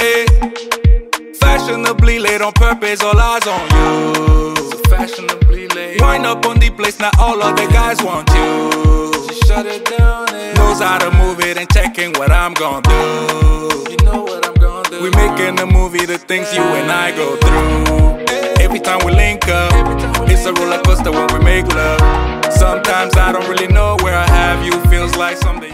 Hey, fashionably late on purpose, all eyes on you. Fashionably late. Wind up on the place, now all other guys want you. Just shut it down. eh. Knows how to move it and checking what I'm gonna do. You know what I'm gonna do. We making a movie, the things you and I go through. Every time we link up, it's a roller coaster when we make love. Sometimes I don't really know where I have you. Feels like something.